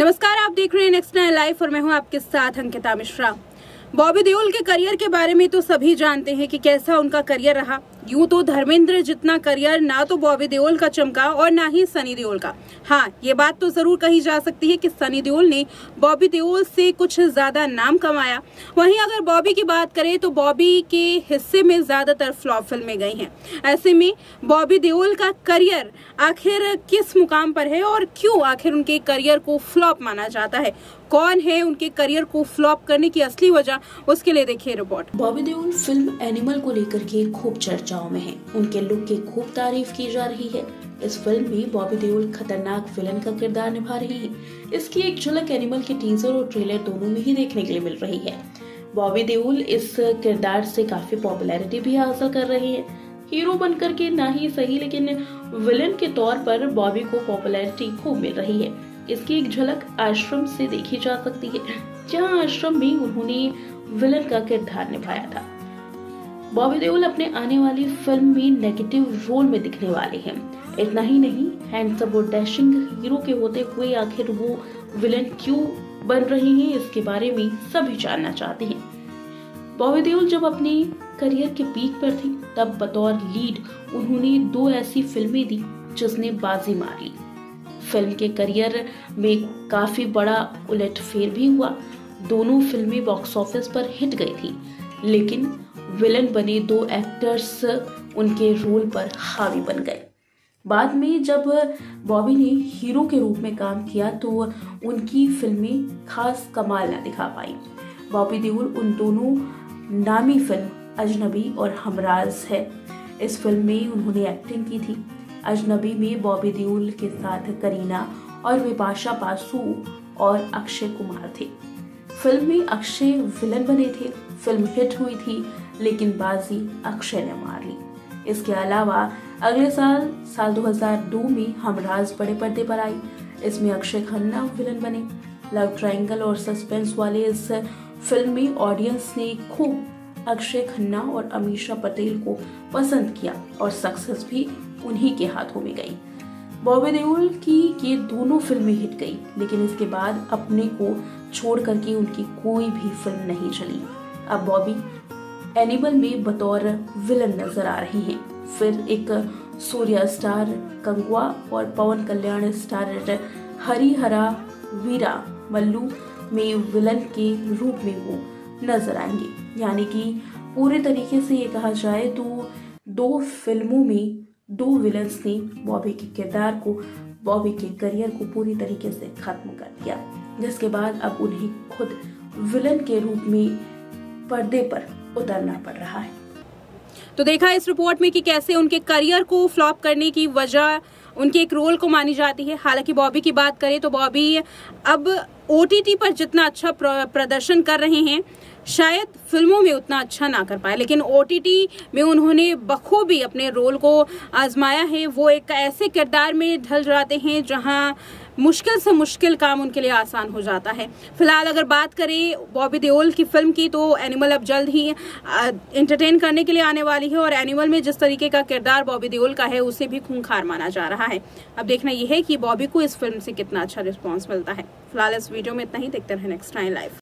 नमस्कार, आप देख रहे हैं नेक्स्ट नाइन लाइफ और मैं हूँ आपके साथ अंकिता मिश्रा। बॉबी देओल के करियर के बारे में तो सभी जानते हैं कि कैसा उनका करियर रहा। यूँ तो धर्मेंद्र जितना करियर, ना तो बॉबी देओल का चमका और ना ही सनी देओल का। हाँ ये बात तो ज़रूर कही जा सकती है कि सनी देओल ने बॉबी देओल से कुछ ज़्यादा नाम कमाया। वहीं अगर बॉबी की बात करें तो बॉबी के हिस्से में ज़्यादातर फ्लॉप फ़िल्में गई हैं। ऐसे में बॉबी देओल का करियर आखिर किस मुकाम पर है और क्यों आखिर उनके करियर को फ्लॉप माना जाता है? कौन है उनके करियर को फ्लॉप करने की असली वजह, उसके लिए देखिए report. Bobby Deol film Animal को लेकर के खूब चर्चाओं में है। उनके लुक की खूब तारीफ़ की जा रही है। इस फ़िल्म में बॉबी देओल खतरनाक विलन का किरदार निभा रही है। इसकी एक झलक एनिमल के टीजर और ट्रेलर दोनों में ही देखने के लिए मिल रही है। बॉबी देओल इस किरदार से काफ़ी पॉपुलैरिटी भी हासिल कर रही है। हीरो बनकर के ना ही सही, लेकिन विलन के तौर पर बॉबी को पॉपुलैरिटी खूब मिल रही है। इसकी एक झलक आश्रम से देखी जा सकती है, जहाँ आश्रम में उन्होंने विलन का किरदार निभाया था। बॉबी देओल अपने आने वाली फ़िल्म में नेगेटिव रोल में दिखने वाले हैं। इतना ही नहीं हैंडसम और डैशिंग हीरो के होते हुए आखिर वो विलन क्यों बन रहे हैं, इसके बारे में सभी जानना चाहते हैं। बॉबी देओल जब अपने करियर के पीक पर थी, तब बतौर लीड उन्होंने दो ऐसी फ़िल्में दी जिसने बाजी मार। ली फ़िल्म के करियर में काफ़ी बड़ा उलटफेर भी हुआ। दोनों फ़िल्में बॉक्स ऑफ़िस पर हिट गई थी, लेकिन विलन बने दो एक्टर्स उनके रोल पर हावी बन गए। बाद में जब बॉबी ने हीरो के रूप में काम किया तो उनकी फ़िल्में खास कमाल ना दिखा पाई। बॉबी देओल उन दोनों नामी फ़िल्म अजनबी और हमराज है। इस फ़िल्म में उन्होंने एक्टिंग की थी। अजनबी में बॉबी देओल के साथ करीना और विपाशा बासु और अक्षय कुमार थे। फ़िल्म में अक्षय विलन बने थे, फ़िल्म हिट हुई थी, लेकिन बाजी अक्षय ने मार ली। इसके अलावा अगले साल साल 2002 में हमराज बड़े पर्दे पर आई इसमें अक्षय खन्ना विलन बने। लव ट्रायंगल और सस्पेंस वाले इस फ़िल्म में ऑडियंस ने खूब अक्षय खन्ना और अमीषा पटेल को पसंद किया और सक्सेस भी उन्हीं के हाथों में गई। बॉबी देओल की ये दोनों फ़िल्में हिट गई, लेकिन इसके बाद अपने को छोड़ करके उनकी कोई भी फ़िल्म नहीं चली। अब बॉबी एनिमल में बतौर विलन नज़र आ रही हैं। फिर एक सूर्या स्टार कंगवा और पवन कल्याण स्टार हरिहरा वीरा मल्लू में विलन के रूप में वो नज़र आएँगे। यानी कि पूरे तरीके से ये कहा जाए तो दो फ़िल्मों में दो विलन्स ने बॉबी के किरदार को बॉबी के करियर को पूरी तरीके से खत्म कर दिया, जिसके बाद अब उन्हें खुद विलन के रूप में पर्दे पर उतरना पड़ रहा है। तो देखा इस रिपोर्ट में कि कैसे उनके करियर को फ्लॉप करने की वजह, उनके एक रोल को मानी जाती है। हालाँकि बॉबी की बात करें तो बॉबी अब ओटीटी पर जितना अच्छा प्रदर्शन कर रहे हैं, शायद फ़िल्मों में उतना अच्छा ना कर पाए। लेकिन ओटीटी में उन्होंने बखूबी अपने रोल को आजमाया है। वो एक ऐसे किरदार में ढल जाते हैं जहाँ मुश्किल से मुश्किल काम उनके लिए आसान हो जाता है। फ़िलहाल अगर बात करें बॉबी देओल की फ़िल्म की तो एनिमल अब जल्द ही इंटरटेन करने के लिए आने वाली है और एनिमल में जिस तरीके का किरदार बॉबी देओल का है, उसे भी खूंखार माना जा रहा है। अब देखना यह है कि बॉबी को इस फ़िल्म से कितना अच्छा रिस्पॉन्स मिलता है। फ़िलहाल इस वीडियो में इतना ही, देखते रहे नेक्स्ट टाइम लाइव